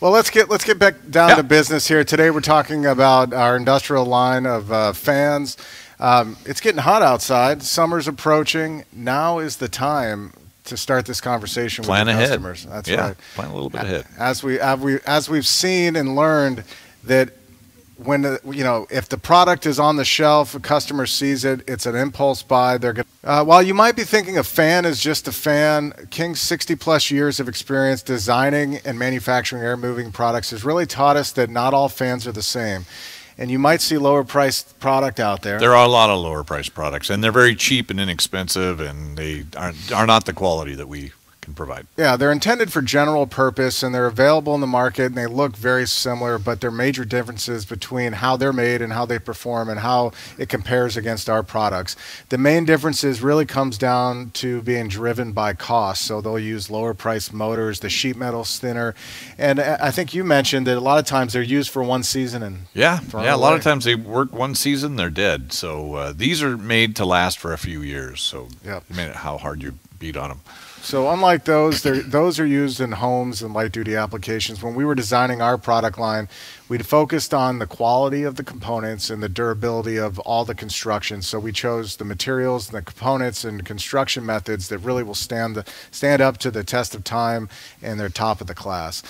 Well, let's get let's get back down Yeah. to business here. Today we're talking about our industrial line of uh, fans. Um, it's getting hot outside. Summer's approaching. Now is the time to start this conversation Plan with ahead. customers. That's yeah, right. Plan a little bit ahead. As we as we as we've seen and learned that when the, you know if the product is on the shelf, a customer sees it, it's an impulse buy. They're going. Uh, while you might be thinking a fan is just a fan, King's 60 plus years of experience designing and manufacturing air moving products has really taught us that not all fans are the same. And you might see lower priced product out there. There are a lot of lower priced products, and they're very cheap and inexpensive, and they are, are not the quality that we can provide. Yeah, they're intended for general purpose and they're available in the market and they look very similar, but there are major differences between how they're made and how they perform and how it compares against our products. The main differences really comes down to being driven by cost. So they'll use lower priced motors, the sheet metal's thinner, and I think you mentioned that a lot of times they're used for one season and Yeah, yeah. A lot of times they work one season, they're dead. So uh, these are made to last for a few years. So Yep. I mean, how hard you beat on them. So unlike those, those are used in homes and light duty applications. When we were designing our product line, we focused on the quality of the components and the durability of all the construction. So we chose the materials, and the components, and construction methods that really will stand the, stand up to the test of time, and they're top of the class.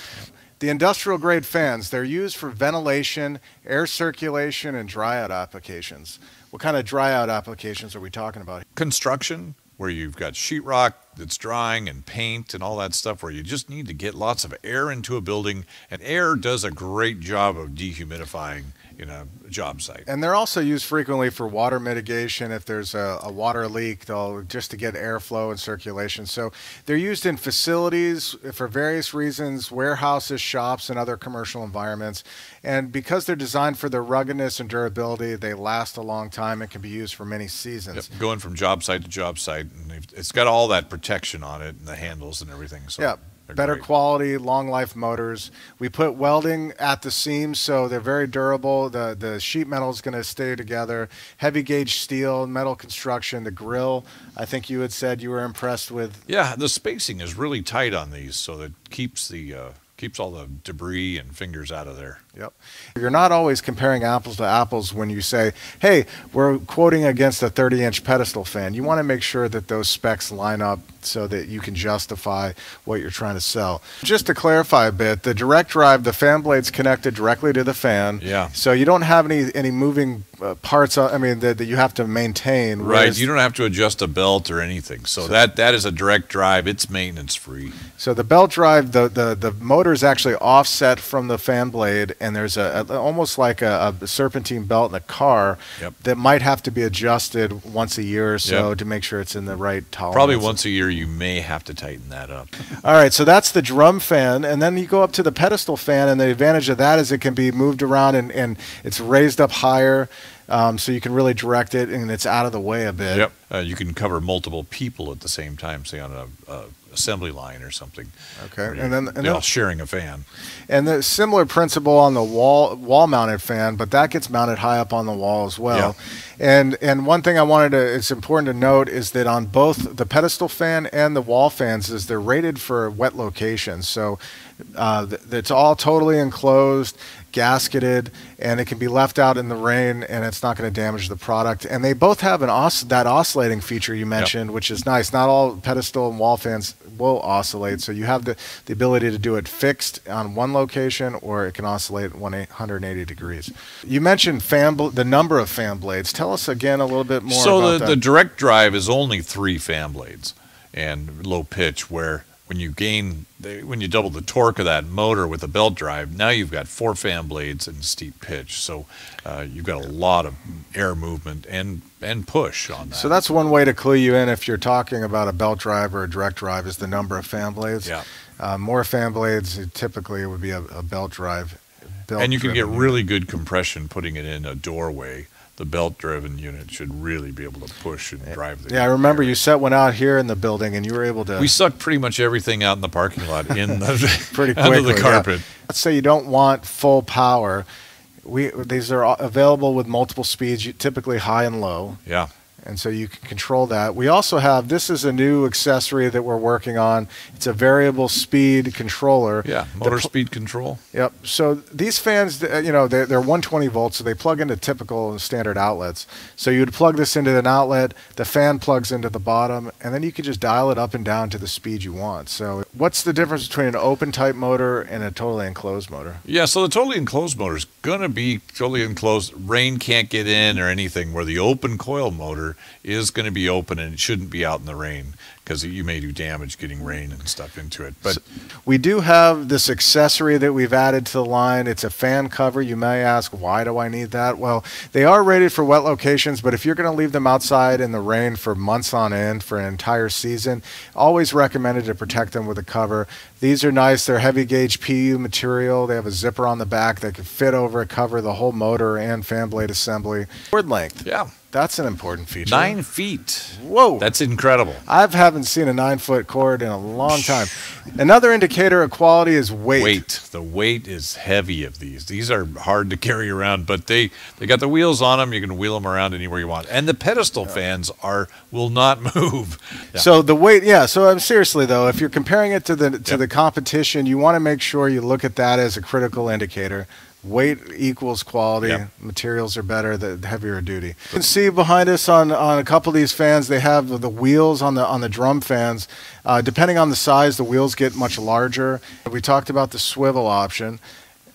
The industrial grade fans, they're used for ventilation, air circulation, and dry out applications. What kind of dry out applications are we talking about? Construction, where you've got sheetrock that's drying and paint and all that stuff, where you just need to get lots of air into a building, and air does a great job of dehumidifying in a job site. And they're also used frequently for water mitigation. If there's a, a water leak, they'll just to get airflow and circulation. So they're used in facilities for various reasons, warehouses, shops, and other commercial environments. And because they're designed for their ruggedness and durability, they last a long time and can be used for many seasons. Yep, Going from job site to job site, and it's got all that protection on it and the handles and everything. So Yeah, better great. quality, long life motors. We put welding at the seams, so they're very durable. The the sheet metal is going to stay together. Heavy gauge steel, metal construction. The grill. I think you had said you were impressed with. Yeah, the spacing is really tight on these, so that keeps the uh, keeps all the debris and fingers out of there. Yep. You're not always comparing apples to apples when you say, "Hey, we're quoting against a 30-inch pedestal fan." You want to make sure that those specs line up so that you can justify what you're trying to sell. Just to clarify a bit, the direct drive, the fan blade's connected directly to the fan. Yeah. So you don't have any any moving uh, parts. uh, I mean, that, that you have to maintain. Right, you don't have to adjust a belt or anything. So, that that is a direct drive. It's maintenance free. So the belt drive, the, the, the motor is actually offset from the fan blade, and there's a, a almost like a, a serpentine belt in a car Yep. that might have to be adjusted once a year or so Yep. to make sure it's in the right tolerance. Probably once a year you may have to tighten that up. All right, so that's the drum fan, and then you go up to the pedestal fan, and the advantage of that is it can be moved around and, and it's raised up higher, um, so you can really direct it, and it's out of the way a bit. Yep. Uh, you can cover multiple people at the same time, say on a, a assembly line or something. Okay, you- and then and all sharing a fan. And the similar principle on the wall wall mounted fan, but that gets mounted high up on the wall as well. And and one thing I wanted to it's important to note is that on both the pedestal fan and the wall fans is they're rated for wet locations. So uh, th- it's all totally enclosed, gasketed, and it can be left out in the rain, and it's not going to damage the product. And they both have an os- that oscillating feature you mentioned, which is nice. Not all pedestal and wall fans will oscillate, so you have the, the ability to do it fixed on one location, or it can oscillate 180 degrees. You mentioned fan bl- the number of fan blades. Tell us again a little bit more so about the, the direct drive is only three fan blades and low pitch where when you gain the, when you double the torque of that motor with a belt drive now you've got four fan blades and steep pitch so uh, you've got a lot of air movement and and push on that so that's one way to clue you in if you're talking about a belt drive or a direct drive is the number of fan blades. yeah Uh, more fan blades, typically it would be a, a belt drive. Belt and you can get really good compression putting it in a doorway the belt driven unit should really be able to push and drive the Yeah, I remember you set one out here in the building, and you were able to we sucked pretty much everything out in the parking lot in the pretty under quickly. the yeah. carpet Let's say you don't want full power. We these are available with multiple speeds, typically high and low. yeah and so you can control that. We also have this is a new accessory that we're working on. It's a variable speed controller. Yeah, motor speed control. Yep. So these fans, you know, they're, they're 120 volts, so they plug into typical standard outlets. So you'd plug this into an outlet, the fan plugs into the bottom, and then you can just dial it up and down to the speed you want. So what's the difference between an open type motor and a totally enclosed motor? Yeah, so the totally enclosed motor is going to be totally enclosed. Rain can't get in or anything. Where the open coil motor is going to be open and it shouldn't be out in the rain because you may do damage getting rain and stuff into it. But so we do have this accessory that we've added to the line. It's a fan cover. You may ask, why do I need that? Well, they are rated for wet locations, but if you're going to leave them outside in the rain for months on end for an entire season, always recommended to protect them with a cover. These are nice. They're heavy gauge PU material. They have a zipper on the back that can fit over, a cover the whole motor and fan blade assembly. Cord length. Yeah. That's an important feature. Nine feet. Whoa. That's incredible. I haven't seen a nine foot cord in a long time. Another indicator of quality is weight. Weight. The weight is heavy of these. These are hard to carry around, but they, they got the wheels on them. You can wheel them around anywhere you want. And the pedestal fans are will not move. Yeah. So the weight, yeah. So I'm um, seriously though, if you're comparing it to the to yep. the competition, you want to make sure you look at that as a critical indicator weight equals quality. Yep. Materials are better, the heavier duty. You can see behind us on, on a couple of these fans, they have the wheels on the on the drum fans. Uh, depending on the size, the wheels get much larger. We talked about the swivel option.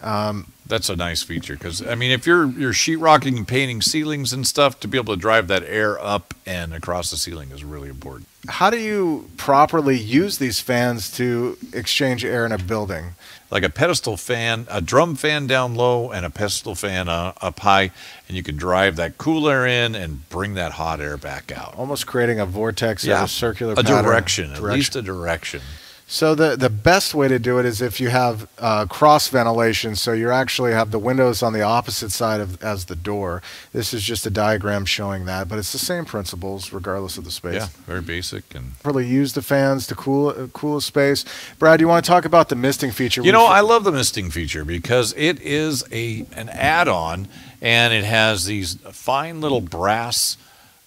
Um, That's a nice feature because I mean, if you're you're sheetrocking and painting ceilings and stuff, to be able to drive that air up and across the ceiling is really important. How do you properly use these fans to exchange air in a building? like a pedestal fan, a drum fan down low, and a pedestal fan uh, up high, and you can drive that cool air in and bring that hot air back out. Almost creating a vortex yeah. a circular a direction, direction, at least a direction. So the the best way to do it is if you have uh, cross ventilation. So you actually have the windows on the opposite side of as the door. This is just a diagram showing that, but it's the same principles regardless of the space. Yeah, very basic and really use the fans to cool uh, cool space. Brad, you want to talk about the misting feature? You know, I love the misting feature because it is a an add-on and it has these fine little brass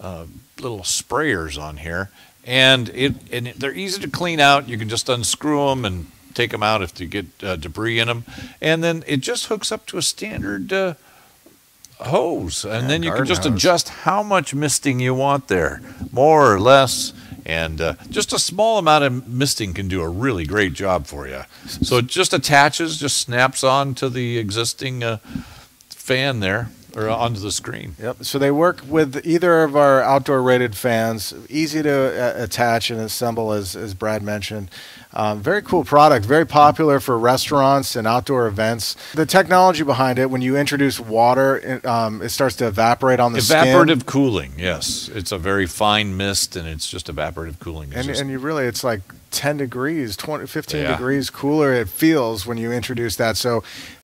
uh, little sprayers on here and it and they're easy to clean out. You can just unscrew them and take them out if you get uh, debris in them, and then it just hooks up to a standard uh, hose, and yeah, then you can just hose. adjust how much misting you want there, more or less. And uh, just a small amount of misting can do a really great job for you. So it just attaches, just snaps on to the existing uh, fan there or onto the screen. Yep. So they work with either of our outdoor rated fans, easy to uh, attach and assemble, as, as Brad mentioned. Um, very cool product, very popular for restaurants and outdoor events. The technology behind it, when you introduce water, it, um, it starts to evaporate on the evaporative skin. cooling. Yes, it's a very fine mist, and it's just evaporative cooling. and, and you really, it's like 10 degrees, 20, 15 yeah. degrees cooler it feels when you introduce that. So